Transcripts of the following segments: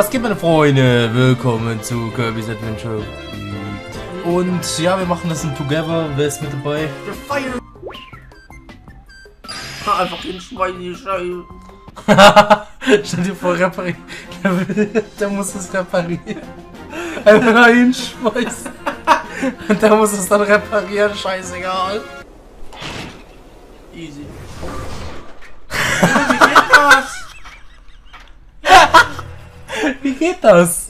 Was geht meine Freunde? Willkommen zu Kirby's Adventure. Und ja, wir machen das in Together. Wer ist mit dabei? Fire! Einfach hinschmeißen, die Scheiße. Stell dir vor, reparieren. Der muss es reparieren. Einfach hinschmeißen. Und der muss es dann reparieren. Scheißegal. Easy. Wie geht das? Wie geht das?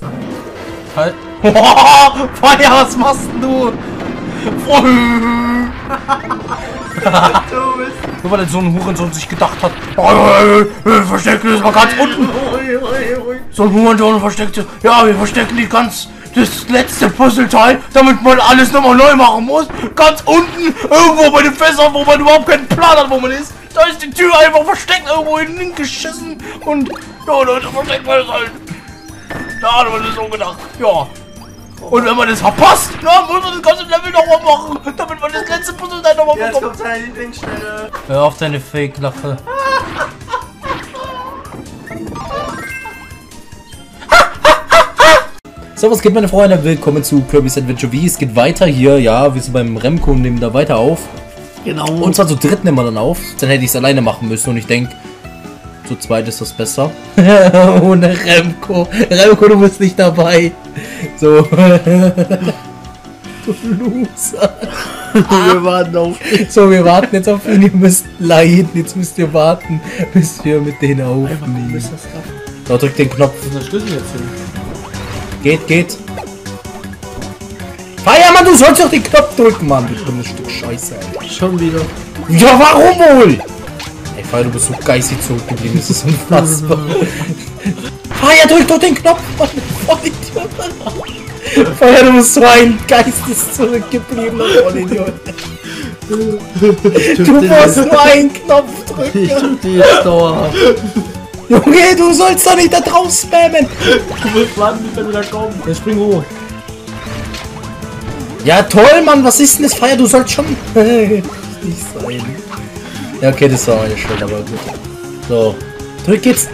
Halt. Feuer, was machst du? Bist. Nur weil so ein Hurensohn sich gedacht hat, oh, verstecken das mal ganz unten. So ein Hurensohn versteckte, ja, wir verstecken die ganz, das letzte Puzzleteil, damit man alles nochmal neu machen muss. Ganz unten, irgendwo bei den Fässern, wo man überhaupt keinen Plan hat, wo man ist. Da ist die Tür einfach versteckt, irgendwo hingeschissen. Und, ja, Leute, versteckt man das halt. Da hat man das so gedacht, ja. Und wenn man das verpasst, na, muss man das ganze Level nochmal machen, damit man das letzte Puzzleteil nochmal Jetzt bekommt. kommt seine Lieblingsstelle. Hör auf deine Fake-Lache. So, was geht meine Freunde? Willkommen zu Kirby's Adventure V. Es geht weiter hier, ja, wir sind beim Remco und nehmen da weiter auf. Genau. Und zwar zu dritt nehmen wir dann auf. Dann hätte ich es alleine machen müssen und ich denke, zu zweit ist das besser. Ohne Remco. Remco, du bist nicht dabei. So. du Loser. wir warten auf. So, wir warten jetzt auf ihn. Ihr müsst leiden. Jetzt müsst ihr warten, bis wir mit denen aufnehmen. Da drückt den Knopf. Wo ist Schlüssel jetzt hin? Geht, geht. Feiermann, du sollst doch den Knopf drücken, Mann. Du dummes Stück Scheiße, Alter. Schon wieder. Ja, warum wohl? Ey, Feier, du bist so geistig zurückgeblieben. Das ist unfassbar. Feier, drück doch den Knopf, Mann. Vollidiot. Feier, du bist so ein geistes zurückgebliebener Vollidiot. Du musst nur einen Knopf drücken. Ich tue die jetzt dauerhaft. Junge, du sollst doch nicht da drauf spammen. Du musst warten, bis er wieder kommt. Jetzt spring hoch. Ja, toll, Mann. Was ist denn das, Feier? Du sollst schon... nicht sein. Ja, okay, das war meine Schuld, aber gut. So. Drück jetzt...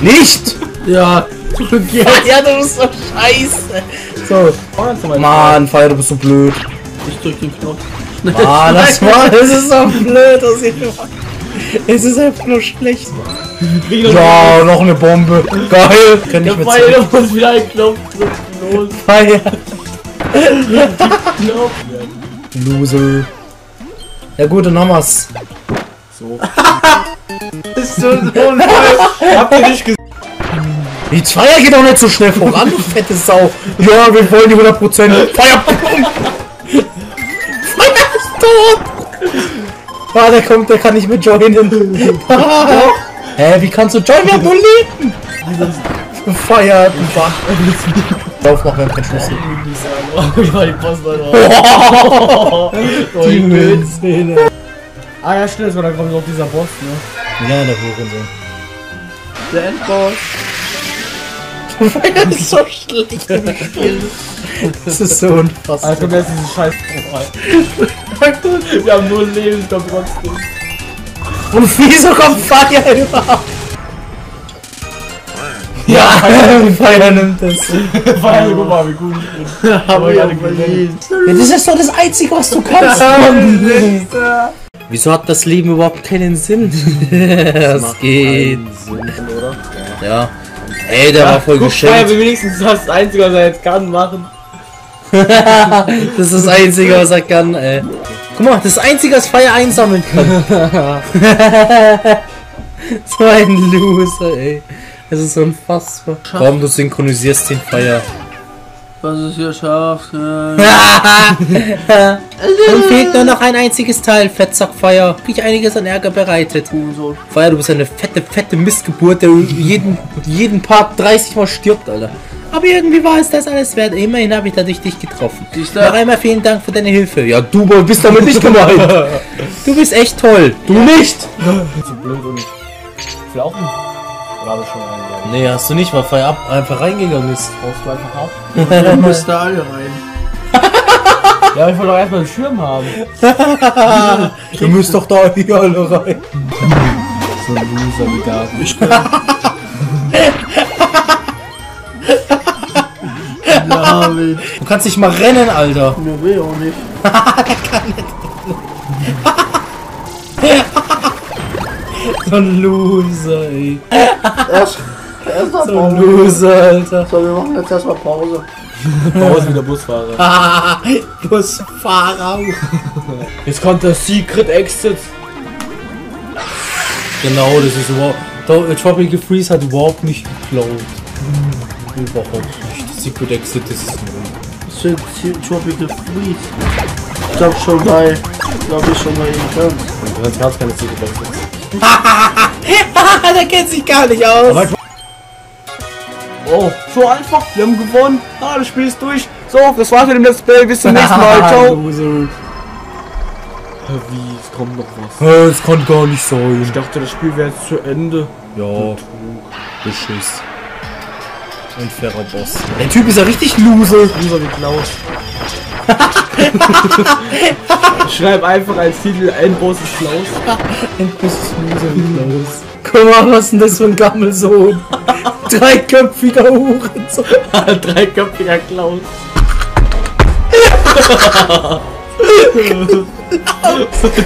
Nicht! Ja, drück jetzt. Ja, du bist so scheiße. So. Mann, Feier, du bist so blöd. Ich drück den Knopf. Ah, das war... Das ist so blöd. Das ist, es ist einfach nur schlecht. Ja, noch eine Bombe. Geil. Kann ich mit Pfeil muss wieder einen Knopf drücken. Los, Feier. Knopf. Loser. Ja gut, dann haben wir's. So. ist so unfair. Habt ihr nicht gesehen? Die Zweier geht auch nicht so schnell voran, du fette Sau. Ja, wir wollen die 100%. Feuer! Feuer ist tot! Ah, der kommt, der kann nicht mehr joinen. Hä, wie kannst du joinen? Wir haben nur Leben! Feuer, du Bach. Lauf noch, wir haben keinen Schlüssel. Oh, ich war die Post drauf. Die Müllszene. Ah ja, stimmt, das war dann kommt noch dieser Boss, ne? Ja, der Hurensohn. Der Endboss. Feuer ist so schlecht im Spiel. Das ist so unfassbar. Also kommt jetzt diese scheiß Wir haben nur Leben, ich glaube trotzdem. Und wieso kommt Feier überhaupt? Ja, Feier nimmt es. Feier, guck mal, wie gut ich bin. Aber ja, Ja, das ist doch das Einzige, was du kannst. Mann. Wieso hat das Leben überhaupt keinen Sinn? das geht. oder? Ja. Ey, der war voll geschenkt. will wenigstens das Einzige, was er jetzt kann, machen. Das ist das Einzige, was er kann, ey. Guck mal, das Einzige, was Feier einsammeln kann. so ein Loser, ey. Das ist unfassbar. Warum du synchronisierst den Feier? Was ist hier scharf? Nun fehlt nur noch ein einziges Teil, Fettsackfeier. Wie einiges an Ärger bereitet. So. Feier, du bist eine fette, fette Missgeburt, der jeden, jeden Part 30 Mal stirbt, Alter. Aber irgendwie war es das alles wert. Immerhin habe ich dadurch dich getroffen. Noch einmal vielen Dank für deine Hilfe. Ja, du bist damit nicht gemeint. Du bist echt toll. Du nicht. Zu blöd und. Ich will nicht. Ich schon einen? Nee, hast du nicht, weil Feier ab einfach reingegangen ist. Brauchst du einfach ab? Du musst da alle rein. Ja, ich wollte doch erstmal einen Schirm haben. Du müsst doch da hier alle rein. So ein Loser wie David. weh. Du kannst nicht mal rennen, Alter. Mir weh auch nicht. So ein Loser, ey. Erst, erst mal So ein Pause. Loser, Alter. So, wir machen jetzt erstmal Pause. Pause wieder Busfahrer. Ah, Busfahrer. Jetzt kommt der Secret Exit. Genau, das ist überhaupt. Tropical Freeze hat überhaupt nicht geklaut. Überhaupt nicht. Secret Exit, das ist Tropical Freeze. Ich glaub schon bei, glaub ich schon bei ihm ganz. Du kannst ganz keine Secret Exit. Der kennt sich gar nicht aus. Oh, so einfach. Wir haben gewonnen. Ah, das Spiel ist durch. So, das war's mit dem Let's Play. Bis zum nächsten Mal. Ciao. Wie? Es kommt noch was. Das kann gar nicht sein. Ich dachte, das Spiel wäre jetzt zu Ende. Ja, Beschiss. Ein fairer Boss. Der Typ ist ja richtig loser. Loser wie Klaus. Schreib einfach als Titel ein großes Klaus. Ein großes Loser wie Klaus. Guck mal, was ist denn das für ein Gammelsohn? Dreiköpfiger Hurensohn. Dreiköpfiger Klaus.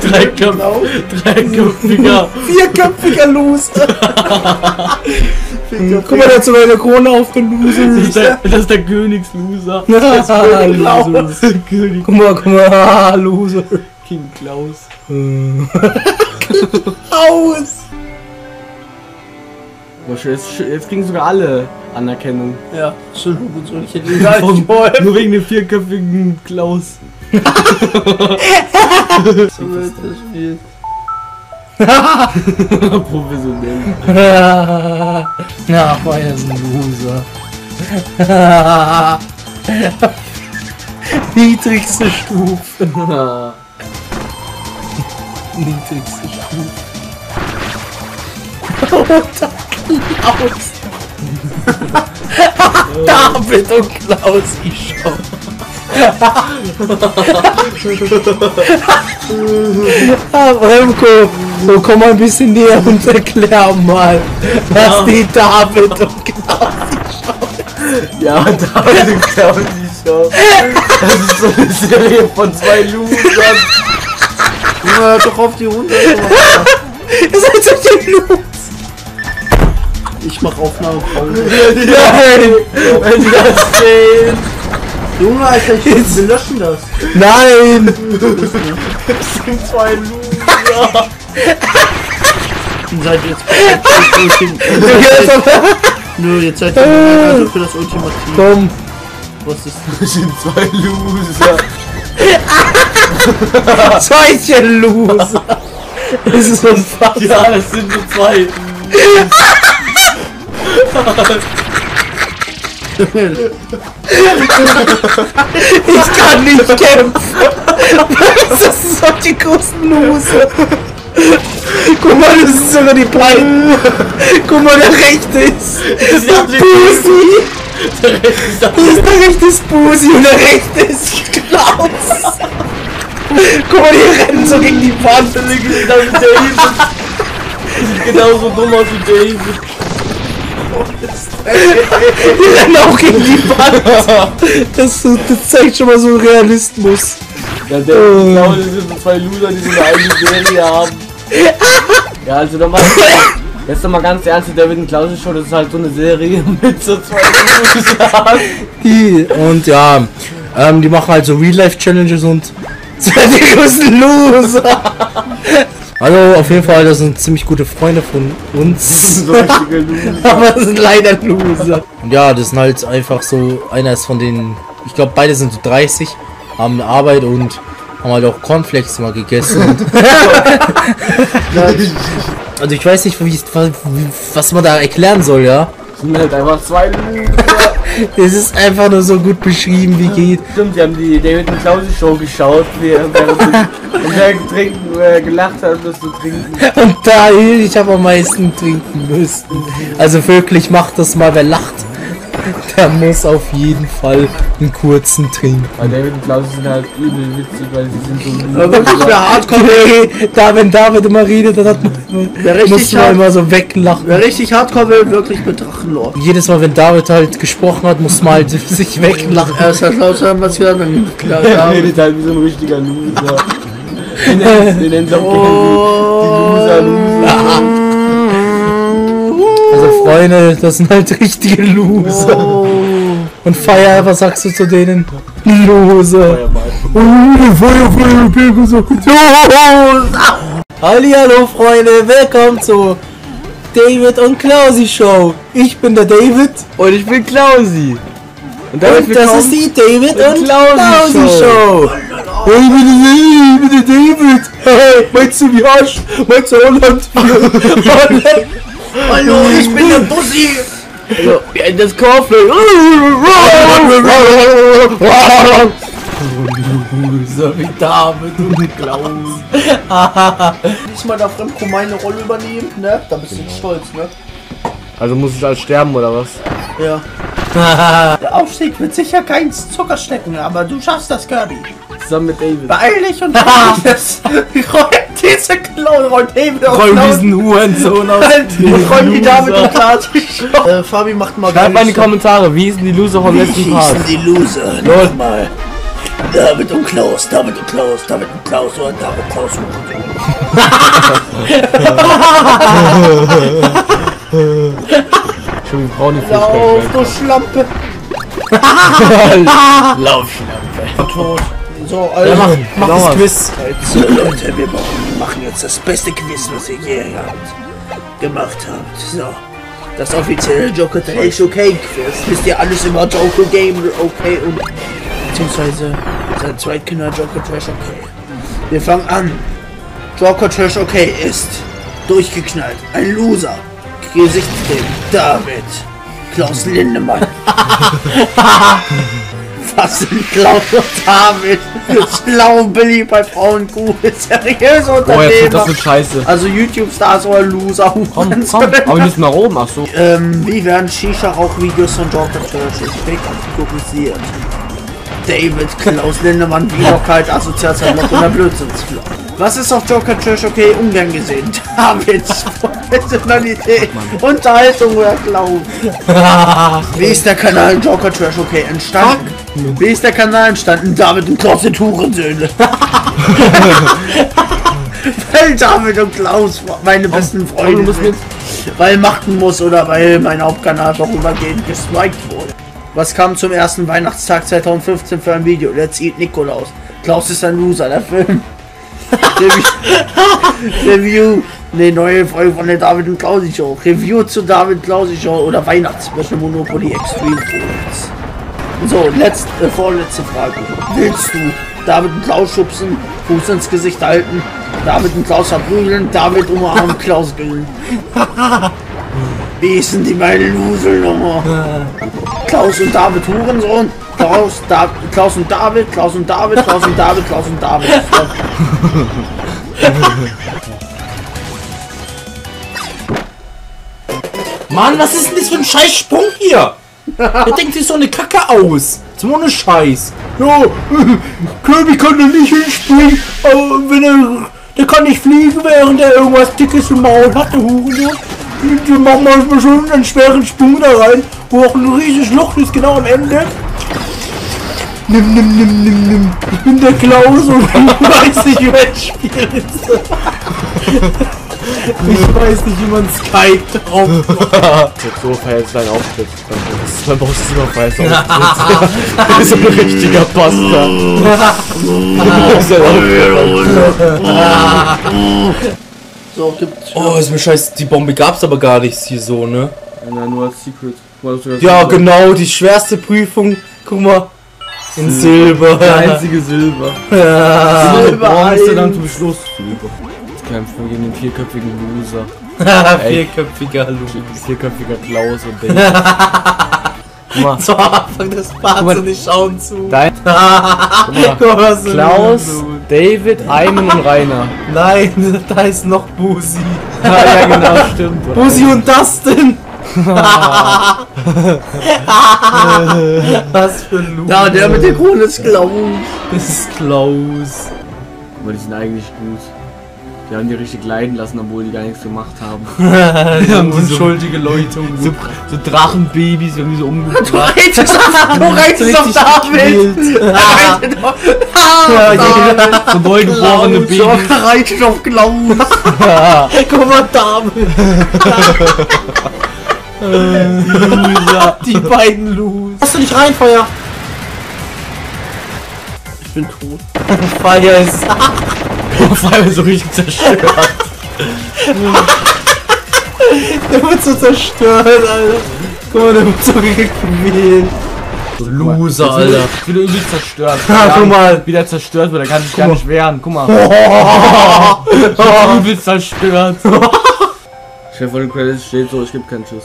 Dreiköpf, dreiköpfiger. Vierköpfiger Loser. Guck mal, der hat sogar eine Krone auf den Das ist Loser. der, das ist der Königsloser. Ah, Loser. König Guck mal, guck mal, ah, Loser. King Klaus. Aus. Boah, Jetzt, jetzt kriegen sogar alle Anerkennung. Ja, schon und so. Ich hätte ihn gar nicht wollen. nur wegen dem vierköpfigen Klaus. So wird das Spiel. Professionell. Ja, war ja ein Loser. Niedrigste Stufe. Niedrigste Stufe. Oh, da Klaus. David und Klaus, ich schau. Ah, Remco, so komm mal ein bisschen näher und erklär mal, was die David und Klaus Ja, David und Klaus die Show. Das ist so eine Serie von zwei Losern. Junge, hör doch auf die Runde. Ihr seid so die los. Ich mach Aufnahmepause. Nein, Wenn das sehen. Junge, Alter, ich wir löschen das. nein. Das sind zwei Loser. Ihr seid jetzt perfekt für das Ultim- Nö, jetzt seid ihr also für das Ultimativ. Komm, Was ist Das sind zwei Loser. solche Loser. Das ist unfassbar. Ja, das sind nur zwei. Ich kann nicht kämpfen. Das sind solche großen Loser. Guck mal, das sind sogar die Beine. Guck mal, der rechte ist Das der sind Busi. der Rest ist ist der rechte ist Busi und der rechte ist Klaus. Guck mal, die rennen so gegen die Wand. Sieht genauso dumm aus wie David. Die rennen auch gegen die Wand. Das, das zeigt schon mal so Realismus. Ja, der ich glaube, das sind so zwei Loser, die so eine eigene Serie haben. Ja, also nochmal. Jetzt nochmal ganz ernst, die David Klaus Show, das ist halt so eine Serie mit so zwei Losern. Die, und ja, ähm, die machen halt so Real-Life-Challenges und sind die größten Loser. Also auf jeden Fall, das sind ziemlich gute Freunde von uns. Aber das sind leider Loser. Und ja, das sind halt einfach so, einer ist von denen, ich glaube beide sind so 30, haben eine Arbeit und haben halt auch Cornflakes mal gegessen. Und also ich weiß nicht, wie, was man da erklären soll, ja. Das sind halt einfach zwei Loser. Es ist einfach nur so gut beschrieben, wie geht. Stimmt, die haben die David und Show geschaut, wie er trinken, äh, gelacht hat, das zu trinken. Und da ich habe am meisten trinken müssen. Also wirklich, macht das mal, wer lacht. der muss auf jeden Fall einen kurzen trinken. Weil David und Klaus sind halt übel witzig, weil sie sind so Aber wirklich, wer Hardcore, nee, da, wenn David immer redet, dann hat man, muss man immer so weglachen. Wer richtig hardcore will, wirklich mit Drachenlord. Jedes Mal, wenn David halt gesprochen hat, muss man halt sich weglachen. Erst hat Klaus haben was gehört, dann klar, Er ja. redet halt wie so ein richtiger Loser. Den nennt- den nennt auch Oh. die Loser Loser. Freunde, das sind halt richtige Loser. Oh. Und Feier, was sagst du zu denen? Loser. Oh, Feuer, Feuer, Pegasus. Hallihallo Freunde, willkommen zu David und Klausi Show. Ich bin der David Und ich bin Klausi. Und und das ist die David und Klausi Klausi Show. Show. David, ich bin der David. Hey, meinst du wie Arsch? Meinst du Holland? Holland? Hallo, ich bin der Bussi. Also, ja, das Cornflake. So wie David und Klausi. Diesmal darf Remco meine Rolle übernehmen, ne? Da bist du stolz, ne? Also muss ich als sterben oder was? Ja. Der Aufstieg wird sicher kein Zucker stecken, aber du schaffst das, Kirby. Zusammen mit David. Beeil dich und das. Räum diese Klaus, räum David auf Räum diesen Hurensohn aus. Und räum die David und Klaus. Äh, Fabi macht mal Schreibt mal in die. Kommentare, wie hießen die Loser vom letzten Part? die Loser? Nochmal. David und Klaus, David und Klaus, David und Klaus oder David Klaus und Schon, wir brauchen die Lauf, du Schlampe. Laufschlampe. Tot. So, also. Mach, mach das. Quiz. So, Leute, wir machen- jetzt das beste Quiz, was ihr je habt, gemacht habt. So. Das offizielle Joker Trash Okay Quiz. Wisst ihr alles über Joker Game Okay und beziehungsweise sein Zweitkinder Joker Trash Okay. Wir fangen an. Joker Trash Okay ist durchgeknallt. Ein Loser. Gesichtscreme. David. Klaus Lindemann. Was sind Klaus und David? Schlau Billy bei Frauen cool. Seriös Oh, wird Unternehmer. das wird scheiße. Also YouTube-Stars oder Loser. Komm, komm. Aber wir müssen nach oben, ach so. Ähm, wie werden Shisha-Rauch-Videos von Joker Churchill kategorisiert? David, Klaus Lindemann, Wiederkeit, Assoziation und der Blödsinnsflop. Was ist auf Joker Church okay ungern gesehen? David, Professionalität, Unterhaltung oder Glauben? Wie ist der Kanal Joker Trash okay entstanden? Wie ist der Kanal entstanden? David und Klaus sind Hurensöhne. weil David und Klaus meine besten Freunde sind. Weil machen muss oder weil mein Hauptkanal vorübergehend geswiped wurde. Was kam zum ersten Weihnachtstag 2015 für ein Video? Der zieht Nikolaus. Klaus ist ein Loser, der Film. Review. Review. Ne, neue Folge von der David und Klausi Show. Review zu David Klausi Show oder Weihnachtsspecial Monopoly Extreme Points. So, letzte, äh, vorletzte Frage. Willst du David und Klaus schubsen, Fuß ins Gesicht halten, David und Klaus verprügeln, David umarmen, Klaus grillen? Wie ist denn die meine Luselnummer? Klaus und David Hurensohn, Klaus, da Klaus und David, Klaus und David, Klaus und David, Klaus und David. Mann, was ist denn das für ein scheiß Sprung hier? Der denkt sich so eine Kacke aus. Zum ohne Scheiß. Ja, Kirby kann da nicht hinspringen, aber wenn er. Der kann nicht fliegen, während er irgendwas dickes im Maul hat, der Hurensohn. Wir machen manchmal schon einen schweren Sprung da rein, wo auch ein riesiges Loch ist, genau am Ende. Nimm, nimm, nimm, nimm, nimm. Ich bin der Klaus und ich weiß nicht, wie man spielt. Ich weiß nicht, wie man Skype drauf Jetzt so verhältst dein Auftritt. Dann brauchst du immer Auftritt. Du bist ein richtiger Bastard. Du brauchst deinen So, gibt's. Oh, ist mir scheiße, die Bombe gab's aber gar nicht hier so, ne? Nein, nur als Secret. Ja, genau, die schwerste Prüfung. Guck mal. In Silber. Der einzige Silber. Ja. Silber Bronze dann ein. zum Schluss. Silber. Jetzt kämpfen wir gegen den vierköpfigen Loser. Vierköpfiger Hallo. Vierköpfiger Klaus und Dave. Guck mal, Zu Anfang des Parts mal. und ich schauen zu. dein Guck mal, Klaus. David, Ayman und Rainer. Nein, da ist noch Busi. Ja, ja genau, stimmt. Busi und Dustin. Was für ein. Ja, der mit der Krone ist Klaus. Das ist Klaus. Aber die sind eigentlich gut. Die haben die richtig leiden lassen, obwohl die gar nichts gemacht haben. Die haben so- unschuldige Leute So, umgebracht. so Drachenbabys, die haben die so Du umgebracht. reitest auf, du reitest auf David. Jeder- So neugeborene Babys. ja, reitet auf Klaus. Guck mal, David. Die beiden Loser. Hast du nicht rein, Feuer? Ich bin tot. Feuer ist. Auf einmal so richtig zerstört. Der wird so zerstört, Alter. Guck mal, der wird so gequält. Loser, Alter. Ich bin übelst zerstört. Ah, guck mal. Wieder zerstört wird, er kann sich gar nicht wehren. Guck mal. Oh. Übelst zerstört. Chef von den Credits steht so, ich gebe keinen Schuss.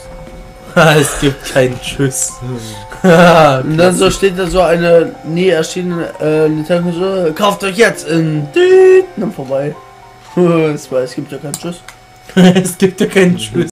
es gibt keinen Tschüss. Und dann so steht da so eine nie erschienene äh, Nintendo kauft euch jetzt in dann vorbei. Es gibt ja keinen Tschüss. es gibt ja keinen Tschüss.